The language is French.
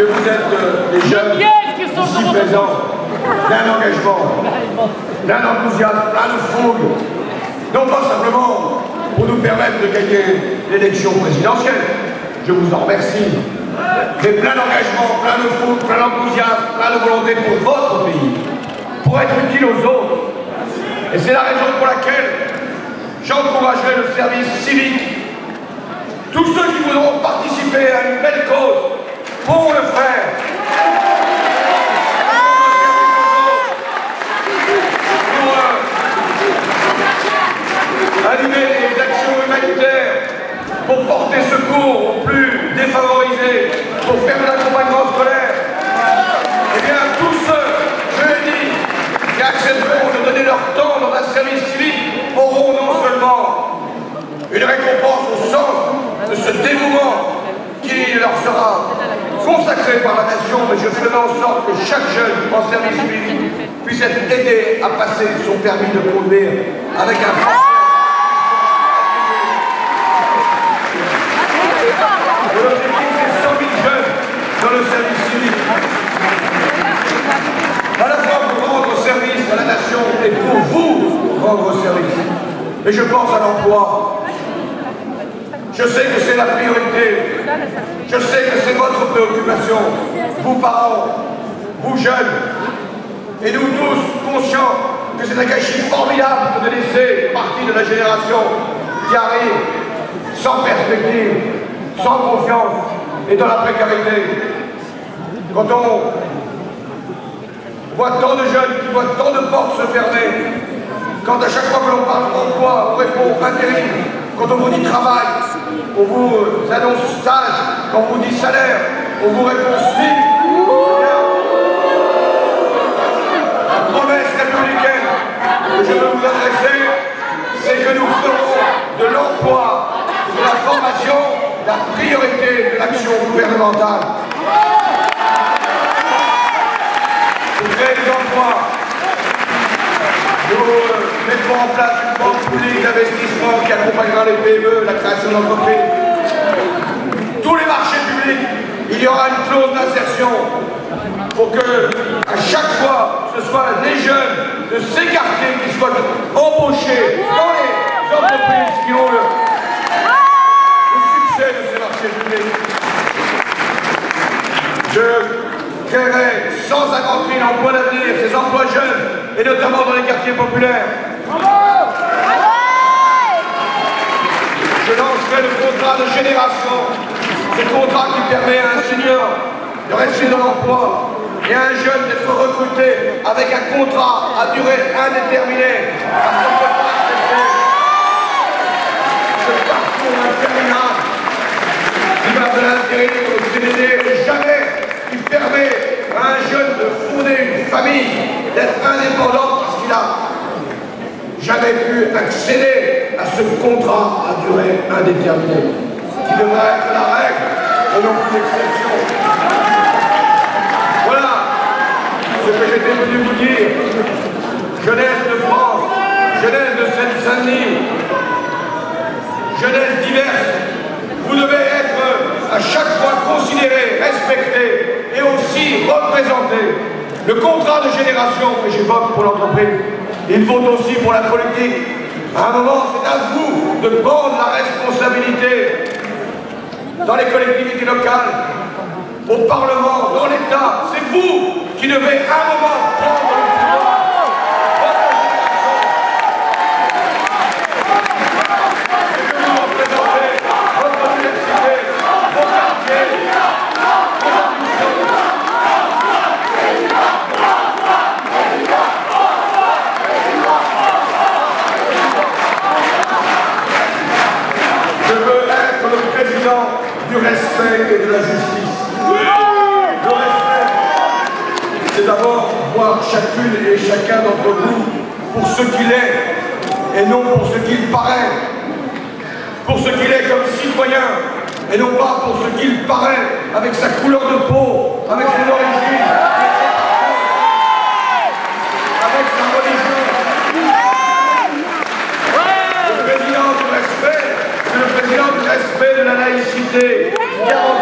que vous êtes euh, des jeunes ici présents, plein d'engagement, plein d'enthousiasme, plein de fougue, non pas simplement pour nous permettre de gagner l'élection présidentielle, je vous en remercie, mais plein d'engagement, plein de fougue, plein d'enthousiasme, plein de volonté pour votre pays, pour être utile aux autres. Et c'est la raison pour laquelle j'encouragerai le service civique. Tous ceux qui voudront participer à une belle cause pour le faire. Euh, animer les actions humanitaires, pour porter secours aux plus défavorisés, pour faire de l'accompagnement scolaire. Eh bien, tous ceux, je l'ai dit, qui accepteront de donner leur temps dans un service civique auront non seulement une récompense au sens de ce dévouement qui leur sera par la nation, mais je ferai en sorte que chaque jeune en service civique puisse être aidé à passer son permis de conduire avec un L'objectif, c'est 100 000 jeunes dans le service civique. À la fois pour rendre service à la nation et pour vous rendre service. Et je pense à l'emploi. Je sais que c'est la priorité. Je sais que c'est votre préoccupation. Vous parents, vous jeunes, et nous tous conscients que c'est un gâchis formidable de laisser partie de la génération qui arrive sans perspective, sans confiance et dans la précarité. Quand on voit tant de jeunes qui voient tant de portes se fermer, quand à chaque fois que l'on parle d'emploi, on répond intérim, quand on vous dit travail, on vous annonce stage, quand on vous dit salaire, on vous répond SMIC. La promesse républicaine que je veux vous adresser, c'est que nous ferons de l'emploi, de la formation, la priorité de l'action gouvernementale. Pour créer des emplois, nous mettrons en place une banque publique d'investissement qui accompagnera les PME, la création d'entreprises. Tous les marchés publics, il y aura une clause d'insertion pour que, à chaque fois, ce soit les jeunes de ces quartiers qui soient embauchés dans les entreprises qui ont le, le succès de ces marchés publics. Je créerai sans un grand prix l'emploi d'avenir, ces emplois jeunes, et notamment dans les quartiers populaires. Je lancerai le de génération, ce contrat qui permet à un senior de rester dans l'emploi et à un jeune d'être recruté avec un contrat à durée indéterminée. Parce qu'on ne peut pas ce parcours interminable qui va de l'intérim au CDD et jamais qui permet à un jeune de fonder une famille, d'être indépendant parce qu'il a jamais pu accéder à ce contrat à durée indéterminée, qui devrait être la règle et non plus l'exception. Voilà ce que j'étais venu vous dire. Jeunesse de France, jeunesse de Seine-Saint-Denis, jeunesse diverse, vous devez être à chaque fois considéré, respecté et aussi représenté. Le contrat de génération que j'évoque pour l'entreprise, il vaut aussi pour la politique. À un moment, c'est à vous de prendre la responsabilité dans les collectivités locales, au Parlement, dans l'État. C'est vous qui devez à un moment prendre le pouvoir. C'est que vous représentez votre université, vos quartiers, vos ambitions. Je veux être du respect et de la justice. Le respect, c'est d'abord voir chacune et chacun d'entre vous pour ce qu'il est et non pour ce qu'il paraît. Pour ce qu'il est comme citoyen et non pas pour ce qu'il paraît avec sa couleur de No.